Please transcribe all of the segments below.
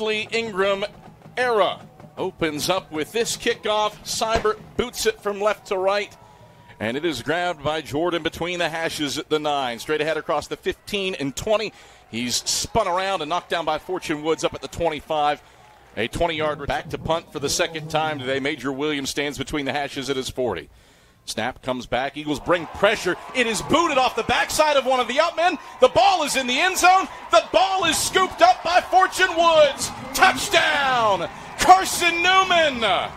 Ashley Ingram era opens up with this kickoff. Seibert boots it from left to right. And it is grabbed by Jordan between the hashes at the nine. Straight ahead across the 15 and 20. He's spun around and knocked down by Fortune Woods up at the 25. A 20 yard back to punt for the second time today. Major Williams stands between the hashes at his 40. Snap comes back. Eagles bring pressure. It is booted off the backside of one of the outmen. The ball is in the end zone. The ball is scooped up by Fortune Woods. Touchdown! Carson Newman! A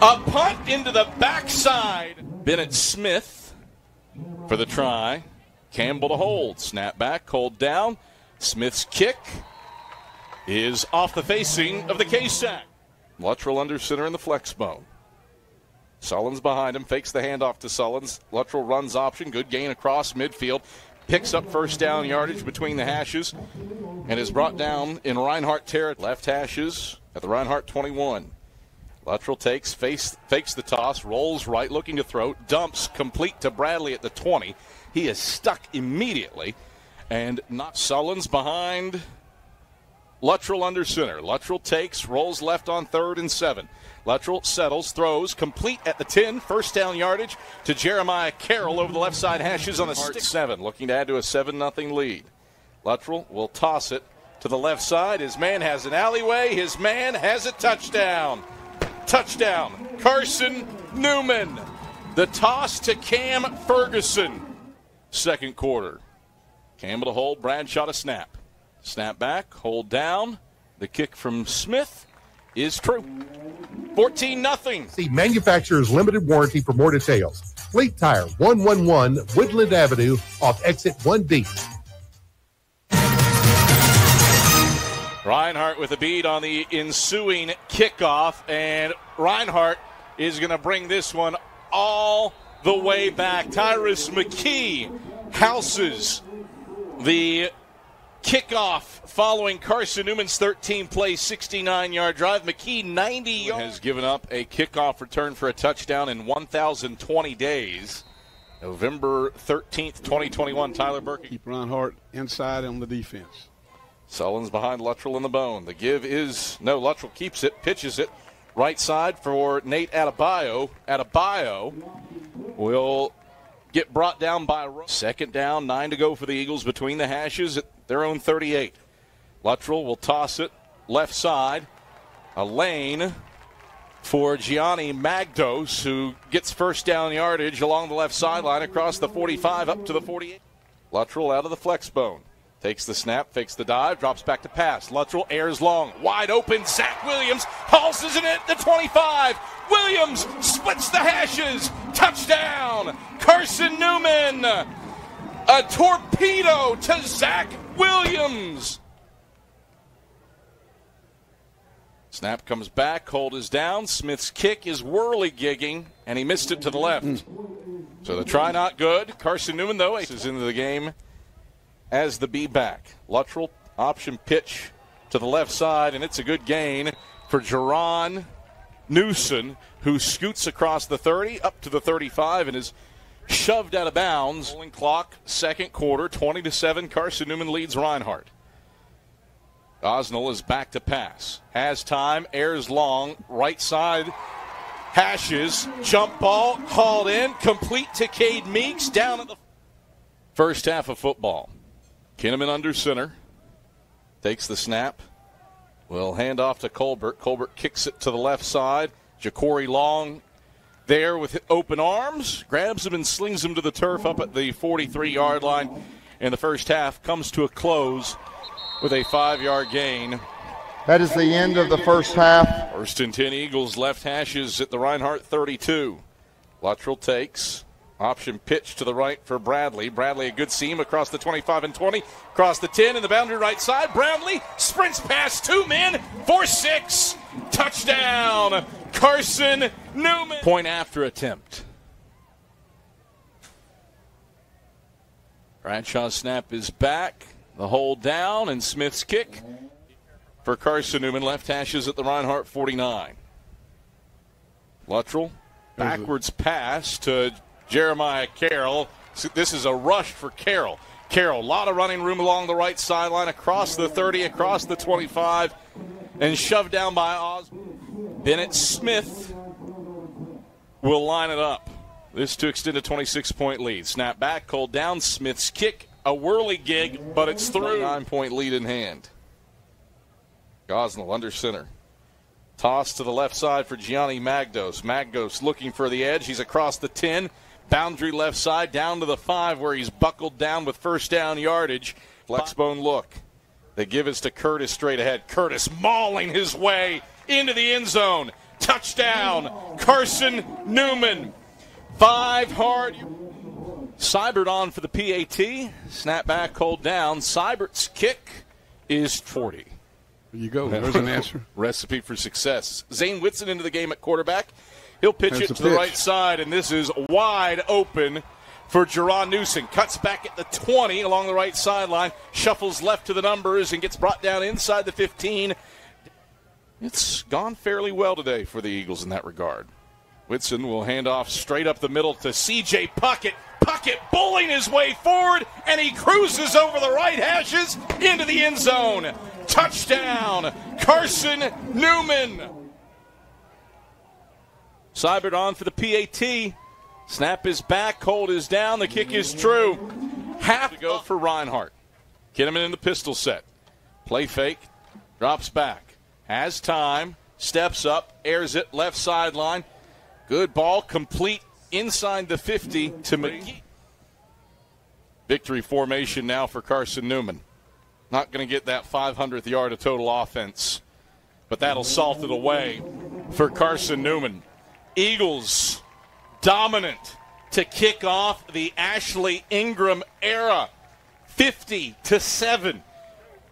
punt into the backside. Bennett Smith for the try. Campbell to hold. Snap back, hold down. Smith's kick is off the facing of the K-Sack. Luttrell under center in the flex bone. Sullins behind him, fakes the handoff to Sullins. Luttrell runs option, good gain across midfield. Picks up first down yardage between the hashes and is brought down in Reinhardt territory. Left hashes at the Reinhardt 21. Luttrell takes, face, fakes the toss, rolls right, looking to throw, dumps complete to Bradley at the 20. He is stuck immediately and not Sullins behind Luttrell under center. Luttrell takes, rolls left on third and seven. Luttrell settles, throws, complete at the 10, first down yardage to Jeremiah Carroll over the left side hashes on the stick seven, looking to add to a 7 0 lead. Luttrell will toss it to the left side. His man has an alleyway, his man has a touchdown. Touchdown, Carson Newman. The toss to Cam Ferguson. Second quarter. Campbell to hold, Bradshaw to snap. Snap back, hold down. The kick from Smith is true. 14 nothing. See manufacturer's limited warranty for more details. Fleet Tire, 111 Woodland Avenue off exit 1D. Reinhardt with a beat on the ensuing kickoff, and Reinhardt is going to bring this one all the way back. Tyrus McKee houses the kickoff following Carson Newman's 13 play, 69 yard drive. McKee, 90 yards, has given up a kickoff return for a touchdown in 1,020 days. November 13th, 2021. Tyler Burke. Keep Reinhardt inside on the defense. Sullins behind Luttrell in the bone. The give is no. Luttrell keeps it, pitches it right side for Nate Adebayo. Adebayo will get brought down by second down, nine to go for the Eagles between the hashes at their own 38. Luttrell will toss it left side. A lane for Gianni Magdos, who gets first down yardage along the left sideline across the 45 up to the 48. Luttrell out of the flex bone. Takes the snap, fakes the dive, drops back to pass. Luttrell airs long, wide open. Zach Williams pulses it at the 25. Williams splits the hashes. Touchdown, Carson Newman. A torpedo to Zach Williams. Snap comes back, hold is down. Smith's kick is whirly gigging, and he missed it to the left. So the try not good. Carson Newman, though, is into the game as the B back. Luttrell option pitch to the left side, and it's a good gain for Jerron Newson, who scoots across the 30 up to the 35 and is shoved out of bounds. Rolling clock, second quarter, 20 to 7. Carson Newman leads Reinhardt. Osnell is back to pass. Has time, airs long, right side, hashes, jump ball, hauled in, complete to Cade Meeks, down at the first half of football. Kinnaman under center, takes the snap, will hand off to Colbert. Colbert kicks it to the left side. Ja'Cory Long there with open arms, grabs him and slings him to the turf up at the 43 yard line. And the first half comes to a close with a five yard gain. That is the end of the first half. First and 10 Eagles left hashes at the Reinhardt 32. Luttrell takes. Option pitch to the right for Bradley. Bradley, a good seam across the 25 and 20, across the 10 in the boundary right side. Bradley sprints past two men for six. Touchdown, Carson Newman. Point after attempt. Bradshaw's snap is back. The hold down and Smith's kick for Carson Newman. Left hashes at the Reinhardt 49. Luttrell backwards pass to Jeremiah Carroll. This is a rush for Carroll. Carroll, a lot of running room along the right sideline, across the 30, across the 25, and shoved down by Oz. Bennett Smith will line it up. This to extend a 26 point lead. Snap back, called down. Smith's kick, a whirly gig, but it's through. Nine point lead in hand. Gosnell under center. Toss to the left side for Gianni Magdos. Magdos looking for the edge. He's across the 10. Boundary left side down to the 5 where he's buckled down with first down yardage. Flexbone look. They give it to Curtis straight ahead. Curtis mauling his way into the end zone. Touchdown, Carson Newman. Five hard. Seibert on for the PAT. Snap back, hold down. Seibert's kick is 40. There you go. There's an answer. Recipe for success. Zane Whitson into the game at quarterback. He'll pitch There's it the to the pitch. right side, and this is wide open for Jerron Newsom. Cuts back at the 20 along the right sideline, shuffles left to the numbers, and gets brought down inside the 15. It's gone fairly well today for the Eagles in that regard. Whitson will hand off straight up the middle to CJ Puckett. Puckett bowling his way forward, and he cruises over the right hashes into the end zone. Touchdown, Carson Newman. Seibert on for the PAT. Snap is back, hold is down, the kick is true. Half to go for Reinhardt. Kinnaman in the pistol set. Play fake, drops back, has time, steps up, airs it left sideline. Good ball, complete inside the 50 to McGee. Victory formation now for Carson Newman. Not going to get that 500th yard of total offense, but that'll salt it away for Carson Newman. Eagles dominant to kick off the Ashley Ingram era. 50 to 7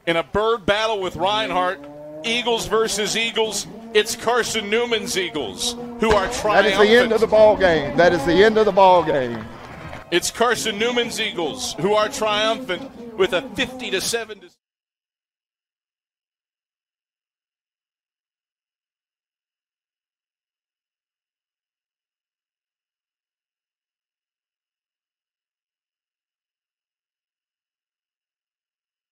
in a bird battle with Reinhardt. Eagles versus Eagles. It's Carson Newman's Eagles who are That triumphant. is the end of the ball game. That is the end of the ball game. It's Carson Newman's Eagles who are triumphant with a 50 to 7.